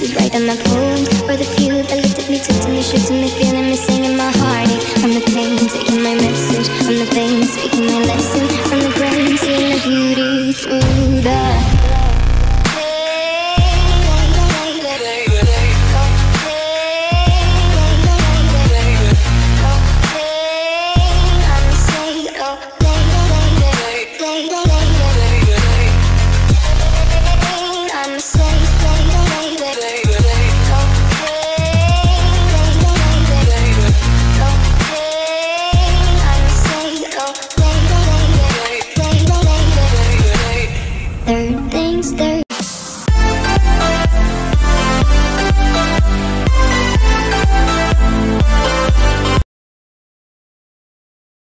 is right on the pole Or the few that looked at me, took to me, shook to me Feeling me, singing my heartache I'm the pain, taking my message I'm the pain, speaking my lesson. From the brain, seeing the beauty through the third things third